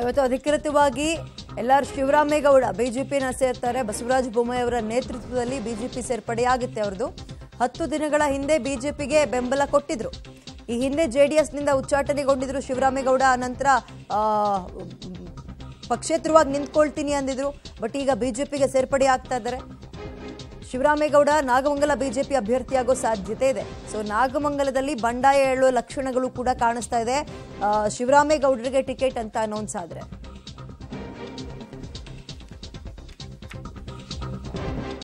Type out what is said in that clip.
ಇವತ್ತು ಅಧಿಕೃತವಾಗಿ ಎಲ್ಲರೂ ಶಿವರಾಮೇಗೌಡ ಬಿಜೆಪಿನ ಸೇರ್ತಾರೆ. ಬಸವರಾಜ ಬೊಮ್ಮಾಯಿ ಅವರ ನೇತೃತ್ವದಲ್ಲಿ ಬಿಜೆಪಿ ಸೇರ್ಪಡೆಯಾಗುತ್ತೆ ಅವ್ರದ್ದು. ಹತ್ತು ದಿನಗಳ ಹಿಂದೆ ಬಿಜೆಪಿಗೆ ಬೆಂಬಲ ಕೊಟ್ಟಿದ್ರು. ಈ ಹಿಂದೆ ಜೆ ಡಿ ಎಸ್ನಿಂದ ಉಚ್ಚಾಟನೆಗೊಂಡಿದ್ರು ಶಿವರಾಮೇಗೌಡ ನಂತರ ಪಕ್ಷೇತರವಾಗಿ ನಿಂತ್ಕೊಳ್ತೀನಿ ಅಂದಿದ್ರು. ಬಟ್ ಈಗ ಬಿಜೆಪಿಗೆ ಸೇರ್ಪಡೆ ಆಗ್ತಾ ಇದ್ದಾರೆ. ಶಿವರಾಮೇಗೌಡ ನಾಗಮಂಗಲ ಬಿಜೆಪಿ ಅಭ್ಯರ್ಥಿಯಾಗೋ ಸಾಧ್ಯತೆ ಇದೆ. ಸೊ ನಾಗಮಂಗಲದಲ್ಲಿ ಬಂಡಾಯ ಹೇಳುವ ಲಕ್ಷಣಗಳು ಕೂಡ ಕಾಣಿಸ್ತಾ ಇದೆ. ಶಿವರಾಮೇಗೌಡರಿಗೆ ಟಿಕೆಟ್ ಅಂತ ಅನೌನ್ಸ್ ಆದ್ರೆ.